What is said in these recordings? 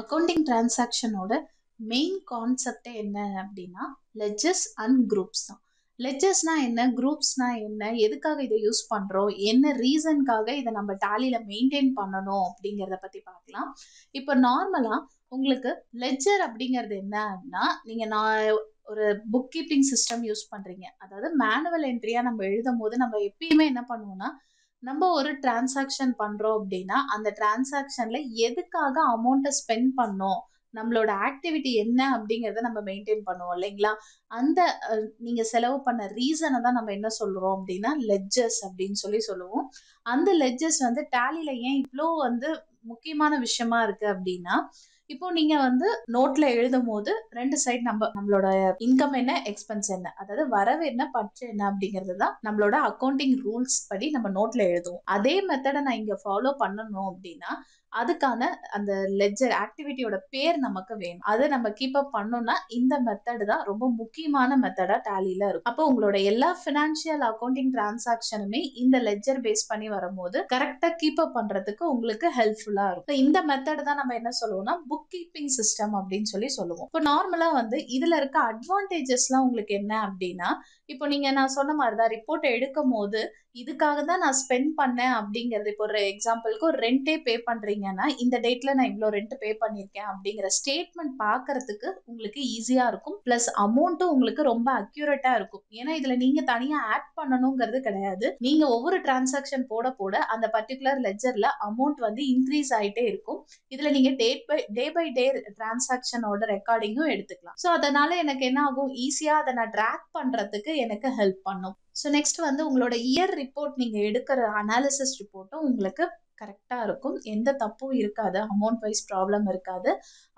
Accounting டிரான்சாக்ஷனோட main கான்செப்டே என்ன அப்படின்னா லெஜஸ் அண்ட் குரூப்ஸ் தான். லெஜஸ்னா என்ன குரூப்ஸ்னா என்ன எதுக்காக இதை யூஸ் பண்ணுறோம் என்ன ரீசனுக்காக இதை நம்ம டேலியில் மெயின்டைன் பண்ணணும் அப்படிங்கிறத பற்றி பார்க்கலாம். இப்போ நார்மலாக உங்களுக்கு லெஜர் அப்படிங்கிறது என்ன அப்படின்னா நீங்கள் நான் ஒரு புக் கீப்பிங் சிஸ்டம் யூஸ் பண்ணுறீங்க அதாவது மேனுவல் என்ட்ரியாக நம்ம எழுதும் போது நம்ம எப்பயுமே என்ன பண்ணுவோம்னா நம்ம ஒரு டிரான்சாக்ஷன் பண்ணுறோம் அப்படின்னா அந்த டிரான்சாக்ஷனில் எதுக்காக அமௌண்ட்டை ஸ்பெண்ட் பண்ணோம்? நம்மளோட ஆக்டிவிட்டி என்ன அப்படிங்கிறத நம்ம மெயின்டைன் பண்ணுவோம் இல்லைங்களா? அந்த நீங்கள் செலவு பண்ண ரீசனை தான் நம்ம என்ன சொல்கிறோம் அப்படின்னா லெஜர்ஸ் அப்படின்னு சொல்லி சொல்லுவோம். அந்த லெஜர்ஸ் வந்து டேலியில் ஏன் இவ்வளோ வந்து முக்கியமான விஷயமா இருக்குது அப்படின்னா இப்போ நீங்க வந்து நோட்ல எழுதும் போது ரெண்டு சைடு நம்ம நம்மளோட இன்கம் என்ன எக்ஸ்பென்ஸ் என்ன? அதாவது வரவு என்ன பற்று என்ன அப்படிங்கிறது தான் நம்மளோட அக்கௌண்டிங் ரூல்ஸ் படி நம்ம நோட்ல எழுதுவோம். அதே மெத்தடை நான் இங்க ஃபாலோ பண்ணணும் அப்படின்னா அதுக்கான அந்த லெஜர் ஆக்டிவிட்டியோட பேர் நமக்கு வேணும். அதை நம்ம கீப் அப் பண்ணோம்னா இந்த மெத்தடு தான் ரொம்ப முக்கியமான மெத்தடா டேலியில இருக்கும். அப்போ உங்களோட எல்லா பினான்சியல் அக்கௌண்டிங் டிரான்சாக்ஷனுமே இந்த லெஜர் பேஸ் பண்ணி வரும்போது கரெக்டா கீப் அப் பண்றதுக்கு உங்களுக்கு ஹெல்ப்ஃபுல்லா இருக்கும். இந்த மெத்தட் தான் நம்ம என்ன சொல்லுவோம்னா புக் கீப்பிங் சிஸ்டம் அப்படின்னு சொல்லி சொல்லுவோம். இப்போ நார்மலா வந்து இதுல இருக்க அட்வான்டேஜஸ்லாம் உங்களுக்கு என்ன அப்படின்னா இப்போ நீங்க நான் சொன்ன மாதிரி தான் ரிப்போர்ட் எடுக்கும் போது இதுக்காக தான் நான் ஸ்பெண்ட் பண்ணேன் அப்படிங்கிறது. இப்போ ஒரு எக்ஸாம்பிளுக்கு ஒரு ரெண்டே பே பண்றீங்கன்னா இந்த டேட்ல நான் இவ்வளோ ரெண்ட் பே பண்ணியிருக்கேன் அப்படிங்கிற ஸ்டேட்மெண்ட் பார்க்கறதுக்கு உங்களுக்கு ஈஸியா இருக்கும். பிளஸ் அமௌண்ட்டும் உங்களுக்கு ரொம்ப அக்யூரேட்டா இருக்கும். ஏன்னா இதுல நீங்க தனியா ஆட் பண்ணணுங்கிறது கிடையாது. நீங்க ஒவ்வொரு டிரான்சாக்ஷன் போட போட அந்த பர்டிகுலர் லெஜர்ல அமௌண்ட் வந்து இன்க்ரீஸ் ஆயிட்டே இருக்கும். இதுல நீங்க date by day by day டிரான்சாக்ஷனோட ரெக்கார்டிங்கும் எடுத்துக்கலாம். ஸோ அதனால எனக்கு என்ன ஆகும்? ஈஸியா அதை நான் ட்ராக் பண்றதுக்கு எனக்கு ஹெல்ப் பண்ணும். ஸோ நெக்ஸ்ட் வந்து உங்களோட இயர் ரிப்போர்ட் நீங்கள் எடுக்கிற அனாலிசிஸ் ரிப்போர்ட்டும் உங்களுக்கு கரெக்டாக இருக்கும். எந்த தப்பும் இருக்காது. அமௌண்ட் வைஸ் ப்ராப்ளம் இருக்காது.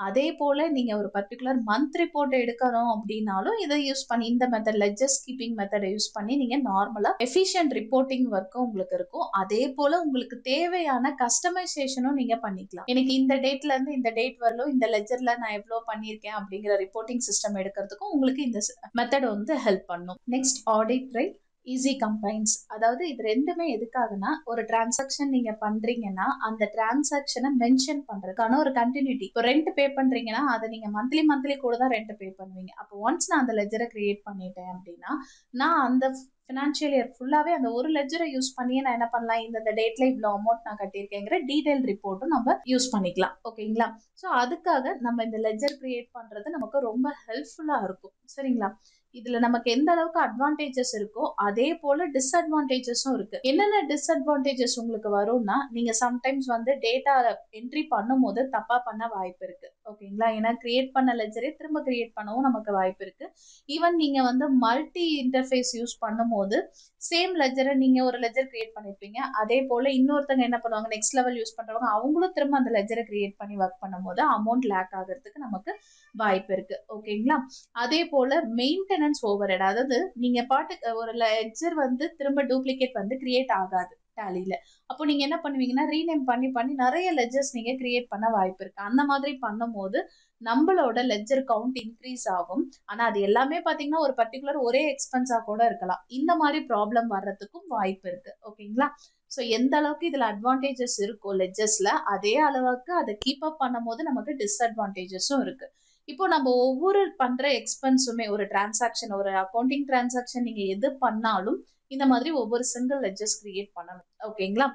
அதே போல் நீங்கள் ஒரு பர்டிகுலர் மந்த் ரிப்போர்ட் எடுக்கணும் அப்படின்னாலும் இதை யூஸ் பண்ணி இந்த மெத்தட் லெஜஸ் கீப்பிங் மெத்தடை யூஸ் பண்ணி நீங்கள் நார்மலாக எஃபிஷியன்ட் ரிப்போர்ட்டிங் ஒர்க்கும் உங்களுக்கு இருக்கும். அதே போல் உங்களுக்கு தேவையான கஸ்டமைசேஷனும் நீங்கள் பண்ணிக்கலாம். எனக்கு இந்த டேட்லேருந்து இந்த டேட் வரலும் இந்த லெஜரில் நான் எவ்வளோ பண்ணியிருக்கேன் அப்படிங்கிற ரிப்போர்ட்டிங் சிஸ்டம் எடுக்கிறதுக்கும் உங்களுக்கு இந்த மெத்தட் வந்து ஹெல்ப் பண்ணும். Next audit right easy combines அதாவது இது ரெண்டுமே எதுக்காகனா ஒரு டிரான்சாக்ஷன் நீங்க பண்றீங்கன்னா அந்த டிரான்சாக்ஷனை மென்ஷன் பண்றதுக்கான ஒரு கண்டினியூட்டி இப்போ ரெண்ட் பே பண்றீங்கன்னா அதை நீங்க மந்த்லி மந்த்லி கூட தான் ரெண்ட் பே பண்ணுவீங்க. அப்போ ஒன்ஸ் நான் அந்த லெஜரை கிரியேட் பண்ணிட்டேன் அப்படின்னா நான் அந்த ஃபினான்ஷியல் இயர் ஃபுல்லாகவே அந்த ஒரு லெஜரை யூஸ் பண்ணியே நான் என்ன பண்ணலாம்? இந்த டேட்ல இவ்வளோ அமௌண்ட் நான் கட்டியிருக்கேங்கிற டீடைல் ரிப்போர்ட்டும் நம்ம யூஸ் பண்ணிக்கலாம். ஓகேங்களா? ஸோ அதுக்காக நம்ம இந்த லெஜர் கிரியேட் பண்ணுறது நமக்கு ரொம்ப ஹெல்ப்ஃபுல்லாக இருக்கும். சரிங்களா? இதுல நமக்கு எந்த அளவுக்கு அட்வான்டேஜஸ் இருக்கோ அதே போல டிஸ்அட்வான்டேஜஸும் இருக்கு. என்னென்ன டிஸ்அட்வான்டேஜஸ் உங்களுக்கு வரும்னா நீங்க சம்டைம்ஸ் வந்து டேட்டா என்ட்ரி பண்ணும் போது தப்பா பண்ண வாய்ப்பு இருக்கு. ஓகேங்களா? ஏன்னா கிரியேட் பண்ண லெஜரே திரும்ப கிரியேட் பண்ணவும் நமக்கு வாய்ப்பு இருக்கு. ஈவன் நீங்க வந்து மல்டி இன்டர்ஃபேஸ் யூஸ் பண்ணும்போது சேம் லெஜரை நீங்க ஒரு லெஜர் கிரியேட் பண்ணிருப்பீங்க. அதே போல இன்னொருத்தங்க என்ன பண்ணுவாங்க நெக்ஸ்ட் லெவல் யூஸ் பண்றவங்க அவங்களும் திரும்ப அந்த லெஜரை கிரியேட் பண்ணி ஒர்க் பண்ணும்போது அமௌண்ட் லேக் ஆகிறதுக்கு நமக்கு வாய்ப்பு இருக்கு. ஓகேங்களா? அதே போல மெயின்டெனன்ஸ் ஓவர் அதாவது நீங்க பாட்டு ஒரு லெஜர் வந்து திரும்ப டூப்ளிகேட் வந்து கிரியேட் ஆகாது. டேலியில அப்போ நீங்கள் என்ன பண்ணுவீங்கன்னா ரீநேம் பண்ணி பண்ணி நிறைய லெஜர்ஸ் நீங்கள் கிரியேட் பண்ண வாய்ப்பு இருக்குது அந்த மாதிரி பண்ணும்போது நம்மளோட லெஜர் கவுண்ட் இன்க்ரீஸ் ஆகும். ஆனால் அது எல்லாமே பார்த்தீங்கன்னா ஒரு பர்டிகுலர் ஒரே எக்ஸ்பென்ஸாக கூட இருக்கலாம். இந்த மாதிரி ப்ராப்ளம் வர்றதுக்கும் வாய்ப்பு இருக்குது ஓகேங்களா? ஸோ எந்த அளவுக்கு இதில் அட்வான்டேஜஸ் இருக்கோ லெஜஸில் அதே அளவுக்கு அதை கீப் அப் பண்ணும் போது நமக்கு டிஸ்அட்வான்டேஜஸும் இருக்குது இப்போ நம்ம ஒவ்வொரு பண்ணுற எக்ஸ்பென்ஸுமே ஒரு டிரான்சாக்ஷன் ஒரு அக்கௌண்டிங் டிரான்சாக்ஷன் நீங்கள் எது பண்ணாலும் இந்த மாதிரி ஒவ்வொரு சிங்கிள் லெஜர்ஸ் கிரியேட் பண்ணணும். ஓகேங்களா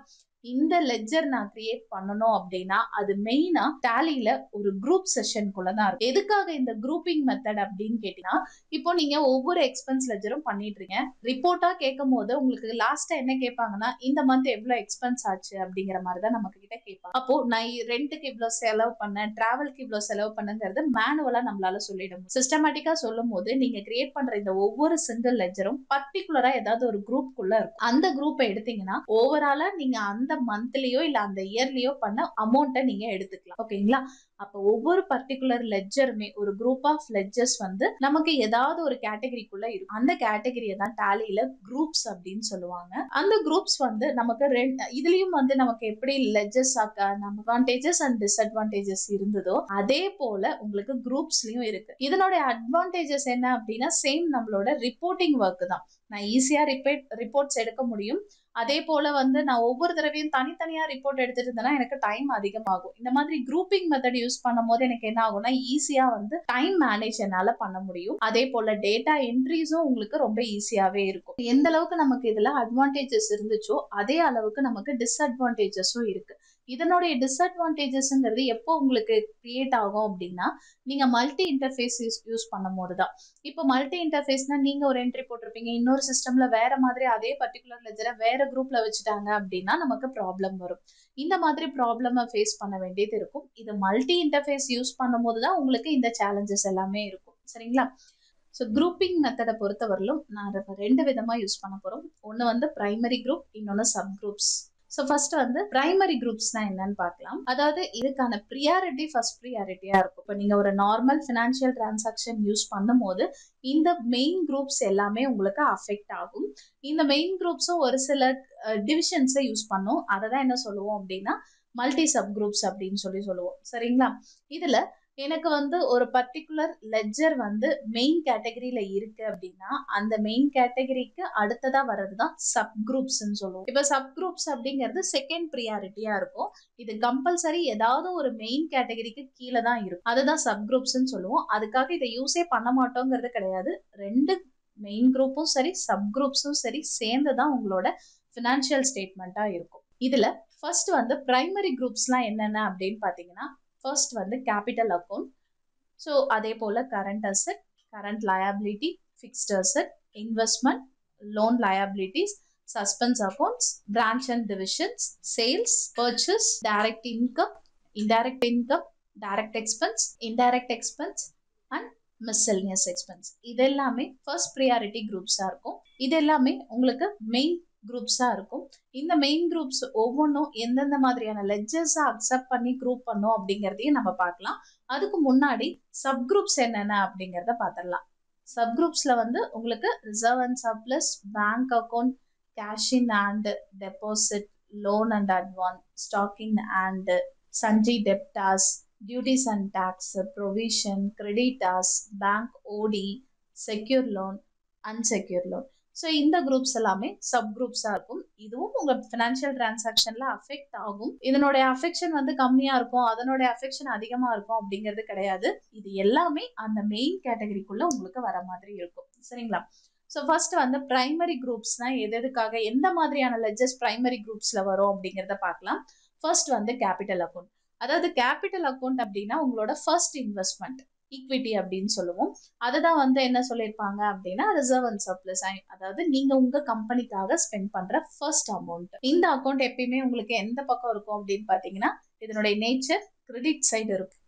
இந்த லெஜர் நான் கிரியேட் பண்ணணும் அப்படின்னா அது மெயினா டேலியில ஒரு குரூப் செஷனுக்குள்ள தான் இருக்கும். எதுக்காக இந்த குரூப்பிங் மெத்தட் அப்படின்னு கேட்டீங்கன்னா இப்போ நீங்க ஒவ்வொரு எக்ஸ்பென்ஸ் லெஜரும் பண்ணிட்டு இருக்கீங்க. ரிப்போர்ட்டா கேட்கும் போது உங்களுக்கு லாஸ்டா என்ன கேட்பாங்கன்னா இந்த மந்த் எவ்வளவு எக்ஸ்பென்ஸ் ஆச்சு அப்படிங்கிற மாதிரி தான் நம்ம கிட்ட கேட்பாங்க. அப்போ நான் ரெண்ட்டுக்கு இவ்வளவு செலவு பண்ணேன் டிராவல்க்கு இவ்வளவு செலவு பண்ணுங்கிறது மேனுவலா நம்மளால சொல்லிடும் சிஸ்டமேட்டிக்கா சொல்லும் போது நீங்க கிரியேட் பண்ற இந்த ஒவ்வொரு சிங்கிள் லெஜரும் பர்டிகுலரா ஏதாவது ஒரு குரூப் குள்ள இருக்கும். அந்த குரூப்பை எடுத்தீங்கன்னா ஓவராலா நீங்க அந்த மந்த்லயோ இல்ல அந்த இயர்லியோ பண்ண அமௌண்ட்டை நீங்க எடுத்துக்கலாம். ஓகேங்களா? அப்ப ஒவ்வொரு பர்டிகுலர் லெஜருமே ஒரு குரூப் ஆஃப் லெஜர்ஸ் வந்து நமக்கு ஏதாவது ஒரு கேட்டகரிக்குள்ள இருக்கும். அந்த கேட்டகரியை தான் டேலியில குரூப்ஸ் அப்படின்னு சொல்லுவாங்க. அந்த குரூப்ஸ் வந்து நமக்கு ரெண்டு இதுலயும் வந்து நமக்கு எப்படி லெஜர்ஸ் அட்வான்டேஜஸ் அண்ட் டிஸ்அட்வான்டேஜஸ் இருந்ததோ அதே போல உங்களுக்கு குரூப்ஸ்லயும் இருக்கு. இதனுடைய அட்வான்டேஜஸ் என்ன அப்படின்னா சேம் நம்மளோட ரிப்போர்ட்டிங் ஒர்க் தான். நான் ஈஸியா ரிப்பேட் ரிப்போர்ட்ஸ் எடுக்க முடியும். அதே போல வந்து நான் ஒவ்வொரு தடவையும் தனித்தனியா ரிப்போர்ட் எடுத்துட்டு இருந்தேன்னா எனக்கு டைம் அதிகமாகும். இந்த மாதிரி குரூப்பிங் மெத்தட் யூஸ் பண்ணும்போது எனக்கு என்ன ஆகும்னா ஈஸியா வந்து டைம் மேனேஜ் என்னால பண்ண முடியும். அதே போல டேட்டா என்ட்ரிஸும் உங்களுக்கு ரொம்ப ஈஸியாவே இருக்கும். எந்த அளவுக்கு நமக்கு இதுல அட்வான்டேஜஸ் இருந்துச்சோ அதே அளவுக்கு நமக்கு டிஸ்அட்வான்டேஜஸும் இருக்கு. இதனுடைய டிஸ்அட்வான்டேஜஸ்ங்கிறது எப்போ உங்களுக்கு கிரியேட் ஆகும் அப்படின்னா நீங்கள் மல்டி இன்டர்ஃபேஸ் யூஸ் யூஸ் பண்ணும் போது தான் இப்போ மல்டி இன்டர்ஃபேஸ்னால் நீங்கள் ஒரு என்ட்ரி போட்டிருப்பீங்க இன்னொரு சிஸ்டமில் வேறு மாதிரி அதே பர்டிகுலர் லெஜரை வேறு குரூப்பில் வச்சுட்டாங்க அப்படின்னா நமக்கு ப்ராப்ளம் வரும். இந்த மாதிரி ப்ராப்ளமை ஃபேஸ் பண்ண வேண்டியது இருக்கும். இது மல்டி இன்டர்ஃபேஸ் யூஸ் பண்ணும்போது தான் உங்களுக்கு இந்த சேலஞ்சஸ் எல்லாமே இருக்கும். சரிங்களா? ஸோ குரூப்பிங் மெத்தடை பொறுத்தவரையிலும் நான் ரெண்டு விதமாக யூஸ் பண்ண போகிறோம் ஒன்று வந்து ப்ரைமரி குரூப் இன்னொன்று சப் குரூப்ஸ் ஸோ ஃபர்ஸ்ட் வந்து பிரைமரி குரூப்ஸ்னா என்னன்னு பார்க்கலாம். அதாவது இதுக்கான ப்ரியாரிட்டி ஃபர்ஸ்ட் ப்ரியாரிட்டியா இருக்கும். இப்போ நீங்க ஒரு நார்மல் ஃபினான்ஷியல் டிரான்சாக்ஷன் யூஸ் பண்ணும்போது இந்த மெயின் குரூப்ஸ் எல்லாமே உங்களுக்கு அஃபெக்ட் ஆகும். இந்த மெயின் குரூப்ஸும் ஒரு சில டிவிஷன்ஸை யூஸ் பண்ணும். அதை தான் என்ன சொல்லுவோம் அப்படின்னா மல்டி சப் குரூப்ஸ் அப்படின்னு சொல்லி சொல்லுவோம். சரிங்களா? இதுல எனக்கு வந்து ஒரு பர்டிகுலர் லெஜர் வந்து மெயின் கேட்டகரியில இருக்கு அப்படின்னா அந்த மெயின் கேட்டகரிக்கு அடுத்ததா வர்றது தான் சப் குரூப்ஸ்ன்னு சொல்லுவோம். இப்போ சப் குரூப்ஸ் அப்படிங்கிறது செகண்ட் ப்ரியாரிட்டியா இருக்கும். இது கம்பல்சரி ஏதாவது ஒரு மெயின் கேட்டகரிக்கு கீழே தான் இருக்கும். அதுதான் சப் குரூப்ஸ்ன்னு சொல்லுவோம். அதுக்காக இதை யூஸே பண்ண மாட்டோங்கிறது கிடையாது. ரெண்டு மெயின் குரூப்பும் சரி சப் குரூப்ஸும் சரி சேர்ந்து தான் உங்களோட ஃபினான்ஷியல் ஸ்டேட்மெண்ட்டாக இருக்கும். இதில் ஃபர்ஸ்ட் வந்து ப்ரைமரி குரூப்ஸ்லாம் என்னென்ன அப்படின்னு பார்த்தீங்கன்னா ஃபர்ஸ்ட் வந்து கேபிட்டல் அக்கௌண்ட் ஸோ அதே போல் current asset current liability fixed asset investment loan liabilities suspense accounts branch and divisions sales purchase direct income indirect income direct expense indirect expense and miscellaneous expense இது எல்லாமே first priority குரூப்ஸாக இருக்கும். இது எல்லாமே உங்களுக்கு main குரூப்ஸாக இருக்கும். இந்த main groups ஒவ்வொன்றும் எந்தெந்த மாதிரியான லெஜர்ஸை அக்செப்ட் பண்ணி குரூப் பண்ணும் அப்படிங்கிறதையும் நம்ம பார்க்கலாம். அதுக்கு முன்னாடி சப் குரூப்ஸ் என்னென்ன அப்படிங்கிறத பார்த்துடலாம். சப் குரூப்ஸில் வந்து உங்களுக்கு reserve and surplus bank account cash in and deposit loan and advance stocking and sundry debtors duties and taxes provision creditors bank OD secure loan unsecure loan so இந்த groups எல்லாமே sub குரூப்ஸாக இருக்கும். இதுவும் உங்கள் financial டிரான்சாக்ஷனில் affect ஆகும். இதனுடைய affection வந்து கம்மியாக இருக்கும். அதனுடைய அஃபெக்ஷன் அதிகமாக இருக்கும் அப்படிங்கிறது கிடையாது. இது எல்லாமே அந்த மெயின் கேட்டகரிக்குள்ளே உங்களுக்கு வர மாதிரி இருக்கும். சரிங்களா? ஸோ ஃபர்ஸ்ட் வந்து பிரைமரி குரூப்ஸ்னா எது எதுக்காக எந்த மாதிரியான லெஜஸ் பிரைமரி குரூப்ஸில் வரும் அப்படிங்கிறத பார்க்கலாம். ஃபர்ஸ்ட் வந்து கேபிட்டல் அக்கௌண்ட் அதாவது கேபிட்டல் அக்கௌண்ட் அப்படின்னா உங்களோட ஃபர்ஸ்ட் இன்வெஸ்ட்மெண்ட் ஈக்விட்டி அப்படின்னு சொல்லுவோம். அதுதான் வந்து என்ன சொல்லியிருப்பாங்க அப்படின்னா ரிசர்வ் அண்ட் சர்ப்ளஸ் அதாவது நீங்க உங்க கம்பெனிக்காக ஸ்பெண்ட் பண்ற ஃபர்ஸ்ட் அமௌண்ட் இந்த அக்கௌண்ட் எப்பயுமே உங்களுக்கு எந்த பக்கம் இருக்கும் அப்படின்னு பாத்தீங்கன்னா இதனுடைய நேச்சர் கிரெடிட் சைடு இருக்கும்.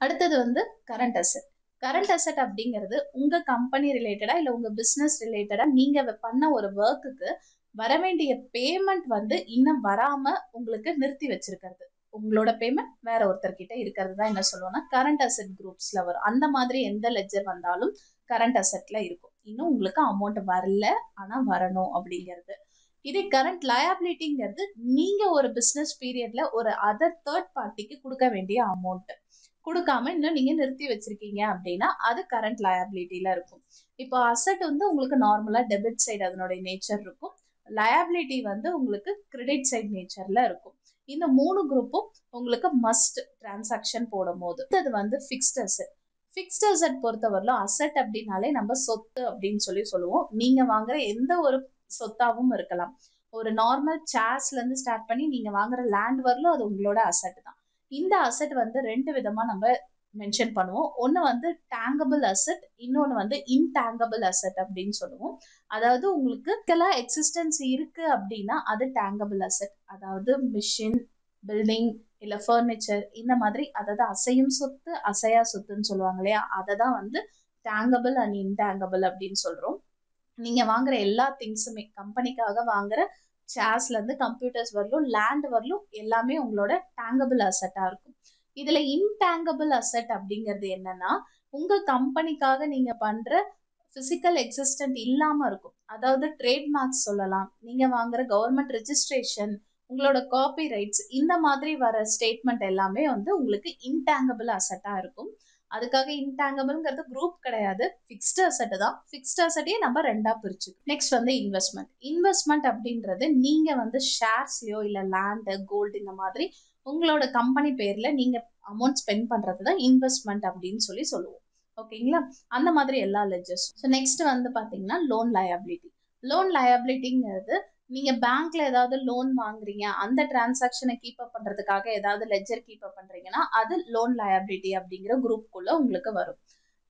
அடுத்தது வந்து கரண்ட் அசெட் கரண்ட் அசெட் அப்படிங்கிறது உங்க கம்பெனி ரிலேட்டடா இல்ல உங்க பிசினஸ் ரிலேட்டடா நீங்க பண்ண ஒரு ஒர்க்குக்கு வர வேண்டிய பேமெண்ட் வந்து இன்னும் வராம உங்களுக்கு நிறுத்தி வச்சிருக்கிறது. உங்களோட பேமெண்ட் வேற ஒருத்தர்கிட்ட இருக்கிறது தான் என்ன சொல்லுவோம்னா கரண்ட் அசெட் குரூப்ஸ்ல வரும். அந்த மாதிரி எந்த லெஜர் வந்தாலும் கரண்ட் அசெட்ல இருக்கும். இன்னும் உங்களுக்கு அமௌண்ட் வரல ஆனா வரணும் அப்படிங்கிறது. இதே கரண்ட் லயபிலிட்டிங்கிறது நீங்க ஒரு பிஸ்னஸ் பீரியட்ல ஒரு அதர் தேர்ட் பார்ட்டிக்கு கொடுக்க வேண்டிய அமௌண்ட் கொடுக்காம இன்னும் நீங்க நிறுத்தி வச்சிருக்கீங்க அப்படின்னா அது கரண்ட் லயபிலிட்டியில இருக்கும். இப்போ அசட் வந்து உங்களுக்கு நார்மலா டெபிட் சைடு அதனுடைய நேச்சர் இருக்கும். லயபிலிட்டி வந்து உங்களுக்கு கிரெடிட் சைட் நேச்சரில் இருக்கும். இந்த மூணு குரூப்பும் உங்களுக்கு மஸ்ட் டிரான்சாக்ஷன் போடும் போது அது வந்து ஃபிக்ஸ்ட் அசெட் ஃபிக்ஸ்ட் அசெட் பொறுத்தவரையிலும் அசெட் அப்படின்னாலே நம்ம சொத்து அப்படின்னு சொல்லி சொல்லுவோம். நீங்கள் வாங்குற எந்த ஒரு சொத்தாவும் இருக்கலாம். ஒரு நார்மல் சேர்ஸ்லேருந்து ஸ்டார்ட் பண்ணி நீங்கள் வாங்குற லேண்ட் வரலும் அது உங்களோட அசெட் தான். இந்த அசெட் வந்து ரெண்டு விதமாக நம்ம மென்ஷன் பண்ணுவோம். ஒன்று வந்து டேங்கபிள் அசெட் இன்னொன்று வந்து இன்டேங்கபிள் அசெட் அப்படின்னு சொல்லுவோம். அதாவது உங்களுக்கு இதெல்லாம் எக்ஸிஸ்டன்ஸ் இருக்குது அப்படின்னா அது டேங்கபிள் அசெட் அதாவது மிஷின் பில்டிங் இல்லை ஃபர்னிச்சர் இந்த மாதிரி அதாவது அசையும் சொத்து அசையா சொத்துன்னு சொல்லுவாங்க இல்லையா? அதை தான் வந்து டேங்கபிள் அண்ட் இன்டேங்கபிள் அப்படின்னு சொல்கிறோம் நீங்கள் வாங்குற எல்லா திங்ஸுமே கம்பெனிக்காக வாங்குற சேர்ஸ்லேருந்து கம்ப்யூட்டர்ஸ் வரலும் லேண்ட் வரலும் எல்லாமே உங்களோட டேங்கபிள் அசெட்டாக இருக்கும். இதுல இன்டேங்கபிள் அசெட் அப்படிங்கிறது என்னன்னா உங்க கம்பெனிக்காக நீங்க பண்ற பிசிக்கல் எக்ஸிஸ்டன்ட் இல்லாம இருக்கும். அதாவது ட்ரேட்மார்க்ஸ் சொல்லலாம். நீங்க வாங்குற கவர்மெண்ட் ரெஜிஸ்ட்ரேஷன் உங்களோட காப்பி ரைட்ஸ் இந்த மாதிரி வர ஸ்டேட்மெண்ட் எல்லாமே வந்து உங்களுக்கு இன்டேங்கபிள் அசெட்டா இருக்கும். அதுக்காக இன்டாங்கபிள்ங்கிறது குரூப் கிடையாது. ஃபிக்ஸ்டு அசட்டு தான். ஃபிக்ஸ்டு அசட்டையே நம்ம ரெண்டாக பிரிச்சு நெக்ஸ்ட் வந்து இன்வெஸ்ட்மெண்ட் இன்வெஸ்ட்மெண்ட் அப்படின்றது நீங்கள் வந்து ஷேர்ஸ்லையோ இல்லை லேண்டு கோல்டு இந்த மாதிரி உங்களோட கம்பெனி பேர்ல நீங்க அமௌண்ட் ஸ்பெண்ட் பண்றது தான் இன்வெஸ்ட்மெண்ட் அப்படின்னு சொல்லி சொல்லுவோம். ஓகேங்களா? அந்த மாதிரி எல்லா லெஜர்ஸ் ஸோ நெக்ஸ்ட் வந்து பார்த்தீங்கன்னா லோன் லயபிலிட்டி லோன் லயபிலிட்டிங்கிறது நீங்க பேங்க்ல ஏதாவது லோன் வாங்குறீங்க அந்த டிரான்சாக்ஷனை கீப் அப் பண்றதுக்காக ஏதாவது லெஜர் கீப் அப் பண்றீங்கன்னா அது லோன் லயபிலிட்டி அப்படிங்கிற குரூப்குள்ள உங்களுக்கு வரும்.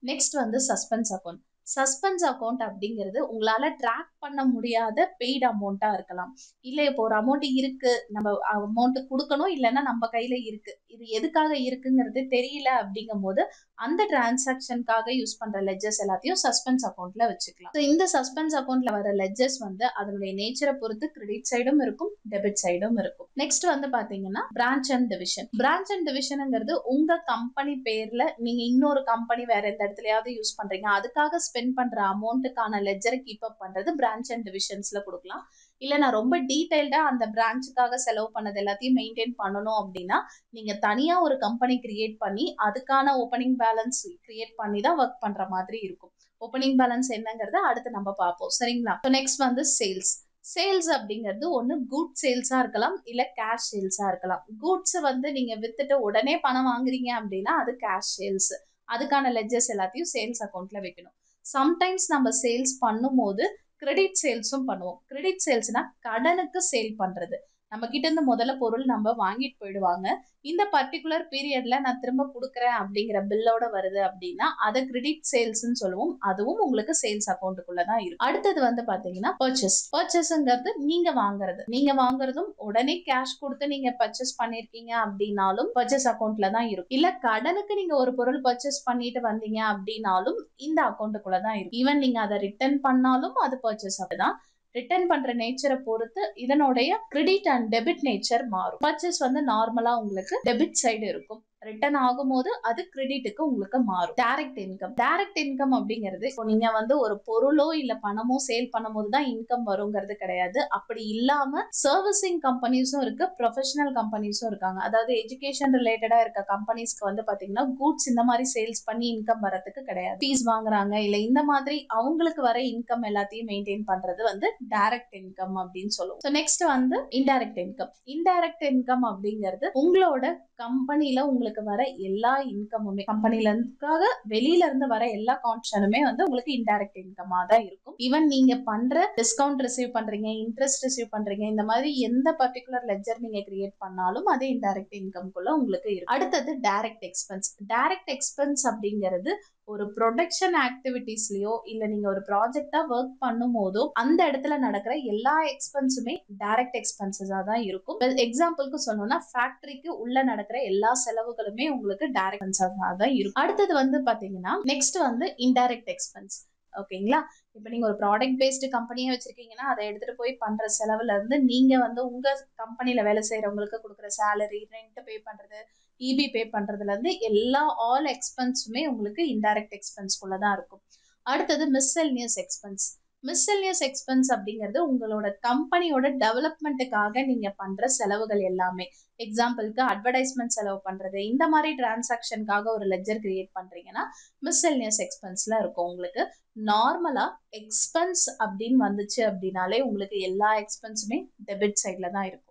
நெக்ஸ்ட் வந்து சஸ்பென்ஸ் அக்கௌண்ட் சஸ்பென்ஸ் அக்கௌண்ட் அப்படிங்கிறது உங்களால ட்ராக் பண்ண முடியாத பெய்டு அமௌண்ட்டா இருக்கலாம். இல்லை இப்போ ஒரு அமௌண்ட் இருக்கு. நம்ம அமௌண்ட் கொடுக்கணும் இல்லைன்னா நம்ம கையில இருக்கு. இது எதுக்காக இருக்குங்கிறது தெரியல அப்படிங்கும் போது அந்த டிரான்சாக்ஷனுக்காக யூஸ் பண்ற லெஜர்ஸ் எல்லாத்தையும் சஸ்பென்ஸ் அக்கௌண்ட்ல வச்சுக்கலாம். ஸோ இந்த சஸ்பென்ஸ் அக்கௌண்ட்ல வர லெஜர்ஸ் வந்து அதனுடைய நேச்சரை பொறுத்து கிரெடிட் சைடும் இருக்கும் டெபிட் சைடும் இருக்கும். நெக்ஸ்ட் வந்து பாத்தீங்கன்னா branch and division branch and டிவிஷனுங்கிறது உங்க கம்பெனி பேர்ல நீங்க இன்னொரு கம்பெனி வேற எந்த இடத்துலயாவது யூஸ் பண்றீங்க. அதுக்காக ஸ்பெண்ட் பண்ற அமௌண்ட்டுக்கான லெஜரை கீப் அப் பண்றது பிரான்ச் அண்ட் டிவிஷன்ஸ்ல கொடுக்கலாம். இல்லை நான் ரொம்ப டீட்டெயில்டாக அந்த பிரான்ச்சுக்காக செலவு பண்ணது எல்லாத்தையும் மெயின்டைன் பண்ணணும் அப்படின்னா நீங்கள் தனியாக ஒரு கம்பெனி கிரியேட் பண்ணி அதுக்கான ஓப்பனிங் பேலன்ஸ் கிரியேட் பண்ணி தான் ஒர்க் பண்ணுற மாதிரி இருக்கும். ஓப்பனிங் பேலன்ஸ் என்னங்கிறத அடுத்து நம்ம பார்ப்போம். சரிங்களா? நெக்ஸ்ட் வந்து சேல்ஸ் சேல்ஸ் அப்படிங்கிறது ஒன்று குட் சேல்ஸாக இருக்கலாம் இல்லை கேஷ் சேல்ஸாக இருக்கலாம். குட்ஸை வந்து நீங்கள் வித்துட்டு உடனே பணம் வாங்குறீங்க அப்படின்னா அது கேஷ் சேல்ஸ் அதுக்கான லெஜர்ஸ் எல்லாத்தையும் சேல்ஸ் அக்கௌண்ட்ல வைக்கணும். சம்டைம்ஸ் நம்ம சேல்ஸ் பண்ணும்போது கிரெடிட் சேல்ஸும் பண்ணுவோம். கிரெடிட் சேல்ஸ்னா கடனுக்கு சேல் பண்ணுறது நம்ம கிட்ட இருந்து முதல்ல பொருள் நம்ம வாங்கிட்டு போயிடுவாங்க. இந்த பர்டிகுலர் பீரியட்ல நான் திரும்ப கொடுக்குறேன் அப்படிங்கிற பில்லோட வருது அப்படின்னா அதை கிரெடிட் சேல்ஸ்ன்னு சொல்லுவோம். அதுவும் உங்களுக்கு சேல்ஸ் அக்கௌண்ட்டுக்குள்ள தான் இருக்கும். அடுத்தது வந்து பாத்தீங்கன்னா பர்ச்சேஸ் பர்ச்சேஸ்ங்கிறது நீங்க வாங்குறது. நீங்க வாங்குறதும் உடனே கேஷ் கொடுத்து நீங்க பர்ச்சேஸ் பண்ணிருக்கீங்க அப்படின்னாலும் பர்ச்சேஸ் அக்கௌண்ட்ல தான் இருக்கும். இல்ல கடனுக்கு நீங்க ஒரு பொருள் பர்ச்சேஸ் பண்ணிட்டு வந்தீங்க அப்படின்னாலும் இந்த அக்கௌண்ட்டுக்குள்ள தான் இருக்கும். ஈவன் நீங்க அதை ரிட்டர்ன் பண்ணாலும் அது பர்ச்சேஸ் அப்படிதான். ரிட்டர்ன் பண்ற நேச்சரை பொறுத்து இதனுடைய கிரெடிட் அண்ட் டெபிட் நேச்சர் மாறும். பர்ச்சேஸ் வந்து நார்மலா உங்களுக்கு டெபிட் சைடு இருக்கும். ரிட்டர்ன் ஆகும்போது அது கிரெடிட்டுக்கு உங்களுக்கு மாறும். டைரக்ட் இன்கம் டைரக்ட் இன்கம் அப்படிங்கிறது இப்போ நீங்க வந்து ஒரு பொருளோ இல்ல பணமோ சேல் பண்ணும்போது தான் இன்கம் வருங்கிறது கிடையாது. அப்படி இல்லாம சர்வீசிங் கம்பெனிஸும் இருக்கு ப்ரொஃபஷனல் கம்பெனிஸும் இருக்காங்க. அதாவது எஜுகேஷன் ரிலேட்டடா இருக்க கம்பெனிஸ்க்கு வந்து பாத்தீங்கன்னா கூட்ஸ் இந்த மாதிரி சேல்ஸ் பண்ணி இன்கம் வரதுக்கு கிடையாது. ஃபீஸ் வாங்குறாங்க இல்ல இந்த மாதிரி அவங்களுக்கு வர இன்கம் எல்லாத்தையும் மெயின்டைன் பண்றது வந்து டைரக்ட் இன்கம் அப்படின்னு சொல்லுவோம். ஸோ நெக்ஸ்ட் வந்து இன்டைரக்ட் இன்கம் இன்டைரக்ட் இன்கம் அப்படிங்கிறது உங்களோட கம்பெனில உங்களுக்கு வர எல்லா இன்கமுமே கம்பெனில இருந்துக்காக வெளியில இருந்து வர எல்லா கான்ஷனுமே வந்து உங்களுக்கு இன்டைரக்ட் இன்கமா தான் இருக்கும். ஈவன் நீங்க பண்ற டிஸ்கவுண்ட் ரிசீவ் பண்றீங்க இன்ட்ரெஸ்ட் ரிசீவ் பண்றீங்க இந்த மாதிரி எந்த பர்டிகுலர் லெஜர் நீங்க கிரியேட் பண்ணாலும் அதே இன்டைரக்ட் இன்கம்குள்ள உங்களுக்கு இருக்கும். அடுத்தது டைரக்ட் எக்ஸ்பென்ஸ் டைரக்ட் எக்ஸ்பென்ஸ் அப்படிங்கிறது ஒரு ப்ரொடக்ஷன் ஆக்டிவிட்டீஸ்லயோ இல்ல நீங்க ஒரு ப்ராஜெக்டா ஒர்க் பண்ணும் போதோ அந்த இடத்துல நடக்கிற எல்லா எக்ஸ்பென்ஸுமே டைரக்ட் எக்ஸ்பென்சஸா தான் இருக்கும். எக்ஸாம்பிளுக்கு சொல்லணும்னா ஃபேக்டரிக்கு உள்ள நடக்கிற எல்லா செலவுகளுமே உங்களுக்கு டைரக்ட் எக்ஸ்பென்சஸா தான் இருக்கும். அடுத்தது வந்து பாத்தீங்கன்னா நெக்ஸ்ட் வந்து இன்டைரக்ட் எக்ஸ்பென்ஸ் ஓகேங்களா இப்போ நீங்க ஒரு ப்ராடக்ட் பேஸ்டு கம்பெனியே வச்சிருக்கீங்கன்னா அதை எடுத்துட்டு போய் பண்ற செலவுல இருந்து நீங்க வந்து உங்க கம்பெனில வேலை செய்யறவங்களுக்கு கொடுக்குற சேலரி ரெண்ட் பே பண்றது இபி பே பண்ணுறதுலேருந்து எல்லா ஆல் எக்ஸ்பென்ஸுமே உங்களுக்கு இன்டைரக்ட் எக்ஸ்பென்ஸ்குள்ளே தான் இருக்கும். அடுத்தது மிஸ்செல்னியஸ் எக்ஸ்பென்ஸ் மிஸ்செல்னியஸ் எக்ஸ்பென்ஸ் அப்படிங்கிறது உங்களோட கம்பெனியோட டெவலப்மெண்ட்டுக்காக நீங்கள் பண்ணுற செலவுகள் எல்லாமே. எக்ஸாம்பிளுக்கு அட்வர்டைஸ்மெண்ட் செலவு பண்ணுறது இந்த மாதிரி டிரான்சாக்ஷனுக்காக ஒரு லெஜர் கிரியேட் பண்ணுறீங்கன்னா மிஸ்செல்னியஸ் எக்ஸ்பென்ஸில் இருக்கும் உங்களுக்கு. நார்மலாக எக்ஸ்பென்ஸ் அப்படின்னு வந்துச்சு அப்படின்னாலே உங்களுக்கு எல்லா எக்ஸ்பென்ஸுமே டெபிட் சைடில் தான் இருக்கும்.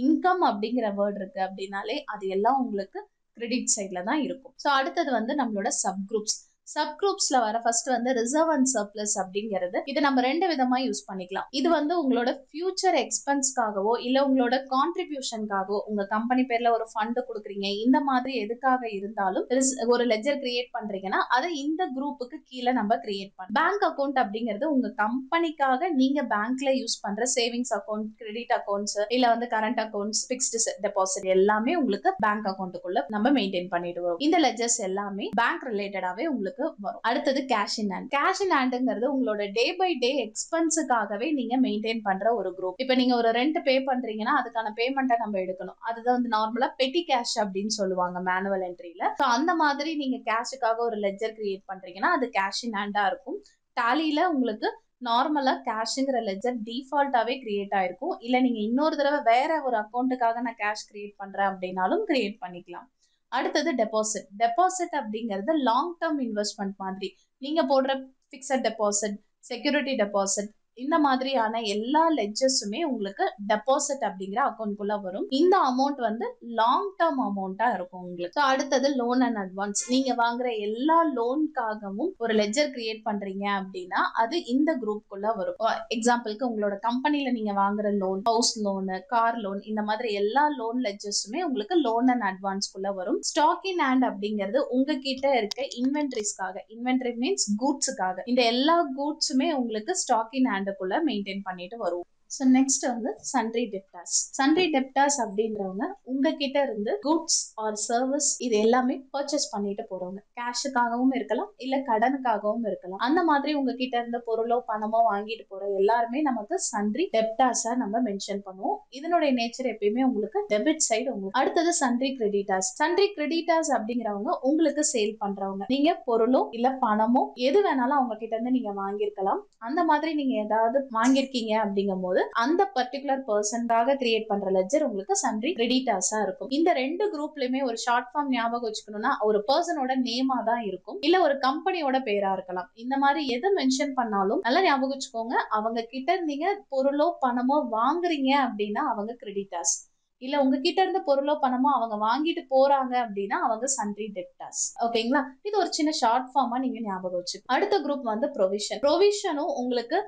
இன்கம் அப்படிங்கிற வேர்ட் இருக்கு அப்படின்னாலே அது எல்லாம் உங்களுக்கு கிரெடிட் சைட்ல தான் இருக்கும். ஸோ அடுத்தது வந்து நம்மளோட சப் குரூப்ஸ் சப் குரூப்ஸ்ல வர ஃபர்ஸ்ட் வந்து ரிசர்வ் அண்ட் சர்ப்ளஸ் அப்படிங்கிறது. இதை நம்ம ரெண்டு விதமா யூஸ் பண்ணிக்கலாம். இது வந்து உங்களோட ஃபியூச்சர் எக்ஸ்பென்ஸ்க்காகவோ இல்ல உங்களோட கான்ட்ரிபியூஷனுக்காகவோ உங்க கம்பெனி பேர்ல ஒரு ஃபண்ட் கொடுக்குறீங்க இந்த மாதிரி எதுக்காக இருந்தாலும் ஒரு லெஜர் கிரியேட் பண்றீங்கன்னா அதை இந்த குரூப்புக்கு கீழே நம்ம கிரியேட் பண்ணலாம். பேங்க் அக்கௌண்ட் அப்படிங்கிறது உங்க கம்பெனிக்காக நீங்க பேங்க்ல யூஸ் பண்ற சேவிங்ஸ் அக்கௌண்ட் கிரெடிட் அக்கௌண்ட்ஸ் இல்ல வந்து கரண்ட் அக்கௌண்ட்ஸ் பிக்ஸ்டு டெபாசிட் எல்லாமே உங்களுக்கு பேங்க் அக்கௌண்ட்டுக்குள்ள நம்ம மெயின்டைன் பண்ணிடுவோம். இந்த லெஜர்ஸ் எல்லாமே பேங்க் ரிலேட்டடாவே உங்களுக்கு உங்களுக்கு வரும். அடுத்தது cash in hand cash in ஹேண்டுங்கிறது உங்களோட டே பை டே எக்ஸ்பென்ஸுக்காகவே நீங்க மெயின்டைன் பண்ற ஒரு குரூப் இப்போ நீங்க ஒரு ரெண்ட் பே பண்றீங்கன்னா அதுக்கான பேமெண்ட்டை நம்ம எடுக்கணும். அதுதான் வந்து நார்மலா பெட்டி கேஷ் அப்படின்னு சொல்லுவாங்க மேனுவல் என்ட்ரியில ஸோ அந்த மாதிரி நீங்க கேஷுக்காக ஒரு லெஜர் கிரியேட் பண்றீங்கன்னா அது கேஷ் இன் ஹேண்டா இருக்கும். டாலியில உங்களுக்கு நார்மலா கேஷுங்கிற லெஜர் டிஃபால்ட்டாவே கிரியேட் ஆயிருக்கும். இல்ல நீங்க இன்னொரு தடவை வேற ஒரு அக்கௌண்ட்டுக்காக நான் கேஷ் கிரியேட் பண்றேன் அப்படின்னாலும் கிரியேட் பண்ணிக்கலாம். அடுத்தது டெபாசிட் டெபாசிட் அப்படிங்கிறது லாங் டேர்ம் இன்வெஸ்ட்மெண்ட் மாதிரி. நீங்கள் போடுற ஃபிக்ஸட் டெபாசிட் செக்யூரிட்டி டெபாசிட் இந்த மாதிரியான எல்லா லெட்ஜஸுமே உங்களுக்கு டெபாசிட் அப்படிங்கிற அக்கௌண்ட்குள்ள வரும். இந்த அமௌண்ட் வந்து லாங் டேர்ம் அமௌண்ட்டா இருக்கும் உங்களுக்கு. அடுத்தது லோன் அண்ட் அட்வான்ஸ் நீங்க வாங்குற எல்லா லோனுக்காகவும் ஒரு லெஜர் கிரியேட் பண்றீங்க அப்படின்னா அது இந்த குரூப்குள்ள வரும். எக்ஸாம்பிளுக்கு உங்களோட கம்பெனில நீங்க வாங்குற loan house loan car loan இந்த மாதிரி எல்லா லோன் லெஜர்ஸுமே உங்களுக்கு லோன் அண்ட் அட்வான்ஸ்குள்ள வரும். ஸ்டாக் இன் ஹேண்ட் அப்படிங்கிறது உங்ககிட்ட இருக்க இன்வென்ட்ரிஸ்க்காக இன்வென்ட்ரி மீன்ஸ் கூட்ஸுக்காக இந்த எல்லா கூட்ஸுமே உங்களுக்கு ஸ்டாக் இன் ஹேண்டுக்குள்ள மெயின்டைன் பண்ணிட்டு வருவோம். ஸோ நெக்ஸ்ட் வந்து சன்ட்ரி டெப்டாஸ் சன்ட்ரி டெப்டாஸ் அப்படின்றவங்க உங்ககிட்ட இருந்து குட்ஸ் ஆர் சர்வீஸ் இது எல்லாமே பர்ச்சேஸ் பண்ணிட்டு போறவங்க. கேஷுக்காகவும் இருக்கலாம் இல்ல கடனுக்காகவும் இருக்கலாம். அந்த மாதிரி உங்ககிட்ட இருந்து பொருளோ பணமோ வாங்கிட்டு போற எல்லாருமே நமக்கு சன்ட்ரி டெப்டாஸா நம்ம மென்ஷன் பண்ணுவோம். இதனுடைய நேச்சர் எப்பயுமே உங்களுக்கு டெபிட் சைடு உங்களுக்கு. அடுத்தது சன்ட்ரி கிரெடிட்டாஸ் சன்ட்ரி கிரெடிட்டாஸ் அப்படிங்கிறவங்க உங்களுக்கு சேல் பண்றவங்க. நீங்க பொருளோ இல்ல பணமோ எது வேணாலும் அவங்க கிட்ட இருந்து நீங்க வாங்கியிருக்கலாம். அந்த மாதிரி நீங்க ஏதாவது வாங்கியிருக்கீங்க அப்படிங்கும் போது அந்த பர்டிகுலர் பர்சன்காக கிரியேட் பண்ற லெஜர் உங்களுக்கு சன்றி கிரெடிட்டாஸா இருக்கும். இந்த ரெண்டு குரூப்லயுமே ஒரு ஷார்ட் ஃபார்ம் ஞாபகம் வச்சுக்கணும்னா ஒரு பர்சனோட நேமா தான் இருக்கும். இல்ல ஒரு கம்பெனியோட பேரா இருக்கலாம். இந்த மாதிரி எதை மென்ஷன் பண்ணாலும் நல்லா ஞாபகம் வச்சுக்கோங்க. அவங்க கிட்ட நீங்க பொருளோ பணமோ வாங்குறீங்க அப்படின்னா அவங்க கிரெடிட்டாஸ் இல்ல உங்ககிட்ட இருந்த பொருளோ பணமோ அவங்க வாங்கிட்டு போறாங்க அப்படின்னா அவங்க சன்ட்ரி டெப்டாஸ் ஓகேங்களா இது ஒரு சின்ன ஷார்ட் ஃபார்மா நீங்க ஞாபகம் வச்சு அடுத்த குரூப் வந்து ப்ரொவிஷன் ப்ரொவிஷனும் உங்களுக்கு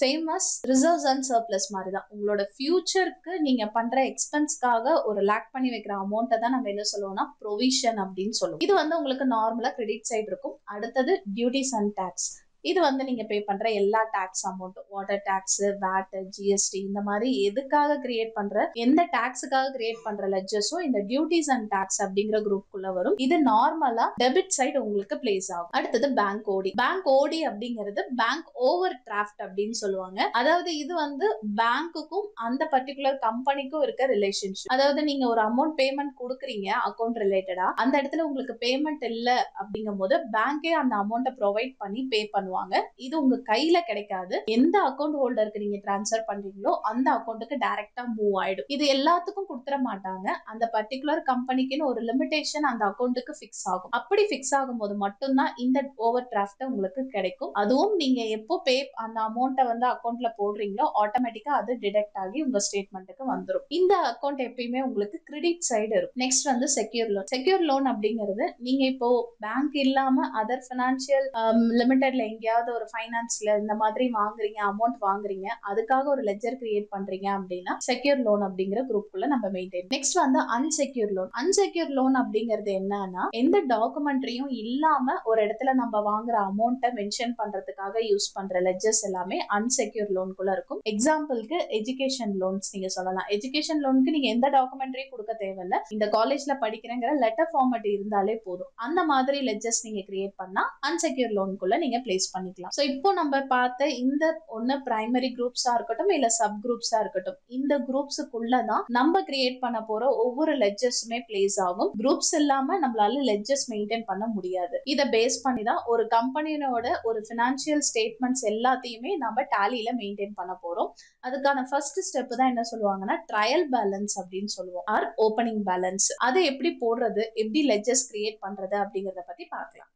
same as reserves and surplus மாதிரி தான் உங்களோட ஃபியூச்சருக்கு நீங்க பண்ற எக்ஸ்பென்ஸ்க்காக ஒரு லேக் பண்ணி வைக்கிற அமௌண்ட்டை தான் நம்ம என்ன சொல்லுவோம்னா ப்ரொவிஷன் அப்படின்னு சொல்லுவோம். இது வந்து உங்களுக்கு நார்மலா கிரெடிட் சைடு இருக்கும். அடுத்தது டியூட்டிஸ் அண்ட் டேக்ஸ் இது வந்து நீங்க பே பண்ற எல்லா டாக்ஸ் அமௌண்ட்டும் வாட்டர் டாக்ஸ் வேட் ஜிஎஸ்டி இந்த மாதிரி எதுக்காக கிரியேட் பண்ற எந்த டாக்ஸுக்காக கிரியேட் பண்ற லெஜர்ஸும் இந்த டியூட்டிஸ் அண்ட் டாக்ஸ் அப்படிங்கிற குரூப்குள்ள வரும். இது நார்மலா டெபிட் சைடு உங்களுக்கு பிளேஸ் ஆகும். அடுத்தது பேங்க் ஓடி பேங்க் ஓடி அப்படிங்கிறது பேங்க் ஓவர் டிராஃப்ட் அப்படின்னு சொல்லுவாங்க. அதாவது இது வந்து பேங்க்குக்கும் அந்த பர்டிகுலர் கம்பெனிக்கும் இருக்க ரிலேஷன்ஷிப் அதாவது நீங்க ஒரு அமௌண்ட் பேமெண்ட் கொடுக்குறீங்க அக்கௌண்ட் ரிலேட்டடா அந்த இடத்துல உங்களுக்கு பேமெண்ட் இல்லை அப்படிங்கும் போது பேங்கே அந்த அமௌண்ட்டை ப்ரொவைட் பண்ணி பே பண்ணுவாங்க. இது உங்க கையில கிடைக்காது. எந்த அக்கௌண்ட் ஹோல்டருக்கு நீங்க டிரான்ஸ்ஃபர் பண்றீங்களோ அந்த அக்கௌண்ட்டுக்கு டைரக்டா மூவ் ஆயிடும். இது எல்லாத்துக்கும் கொடுத்துட மாட்டாங்க. அந்த பர்டிகுலர் கம்பெனிக்குன்னு ஒரு லிமிடேஷன் அந்த அக்கௌண்ட்டுக்கு ஃபிக்ஸ் ஆகும். அப்படி ஃபிக்ஸ் ஆகும் போது மட்டும்தான் இந்த ஓவர் டிராஃப்ட் உங்களுக்கு கிடைக்கும். அதுவும் நீங்க எப்போ பே அந்த அமௌண்ட்டை வந்து அக்கௌண்ட்ல போடுறீங்களோ ஆட்டோமேட்டிக்கா அது டிடெக்ட் ஆகி உங்க ஸ்டேட்மெண்ட்டுக்கு வந்துடும் இந்த அக்கௌண்ட் எப்பயுமே உங்களுக்கு கிரெடிட் சைடு இருக்கும். நெக்ஸ்ட் வந்து செக்யூர் லோன் செக்யூர் லோன் அப்படிங்கிறது நீங்க இப்போ பேங்க் இல்லாம அதர் பினான்சியல் லிமிடெட்ல எங்கேயாவது ஒரு ஃபைனான்ஸ்ல இந்த மாதிரி வாங்குறீங்க அமௌண்ட் வாங்குறீங்க அதுக்காக ஒரு லெஜர் கிரியேட் பண்றீங்க அப்படின்னா செக்யூர் லோன் அப்படிங்கிற குரூப்குள்ள நம்ம மெயின்டைன் நெக்ஸ்ட் வந்து அன்செக்யூர் லோன் அன்செக்யூர் லோன் அப்படிங்கிறது என்னன்னா எந்த டாக்குமெண்ட்ரியும் இல்லாம ஒரு இடத்துல நம்ம வாங்குற அமௌண்ட்டை மென்ஷன் பண்றதுக்காக யூஸ் பண்ற லெஜர்ஸ் எல்லாமே அன்செக்யூர் லோனுக்குள்ள இருக்கும். எக்ஸாம்பிளுக்கு எஜுகேஷன் லோன்ஸ் நீங்க சொல்லலாம். எஜுகேஷன் லோனுக்கு நீங்க எந்த டாக்குமெண்ட்ரியும் கொடுக்க தேவையில்ல. இந்த காலேஜ்ல படிக்கிறேங்கிற லெட்டர் ஃபார்மட் இருந்தாலே போதும். அந்த மாதிரி லெஜர்ஸ் நீங்க கிரியேட் பண்ணா அன்செக்யூர் லோனுக்குள்ள நீங்க பிளேஸ் பண்ணிக்கலாம். ஸோ இப்போ நம்ம பார்த்த இந்த ஒன்று பிரைமரி குரூப்ஸா இருக்கட்டும் இல்லை சப் குரூப்ஸா இருக்கட்டும் இந்த குரூப்ஸுக்குள்ள தான் நம்ம கிரியேட் பண்ண போற ஒவ்வொரு லெஜர்ஸுமே பிளேஸ் ஆகும். குரூப்ஸ் இல்லாம நம்மளால லெஜர்ஸ் மெயின்டைன் பண்ண முடியாது. இதை பேஸ் பண்ணி தான் ஒரு கம்பெனியோட ஒரு ஃபினான்ஷியல் ஸ்டேட்மெண்ட்ஸ் எல்லாத்தையுமே நம்ம டேலியில மெயின்டைன் பண்ண போறோம். அதுக்கான ஃபர்ஸ்ட் ஸ்டெப் தான் என்ன சொல்லுவாங்கன்னா ட்ரையல் பேலன்ஸ் அப்படின்னு சொல்லுவோம். ஆர் ஓப்பனிங் பேலன்ஸ் அதை எப்படி போடுறது எப்படி லெஜர்ஸ் கிரியேட் பண்றது அப்படிங்கறத பத்தி பார்க்கலாம்.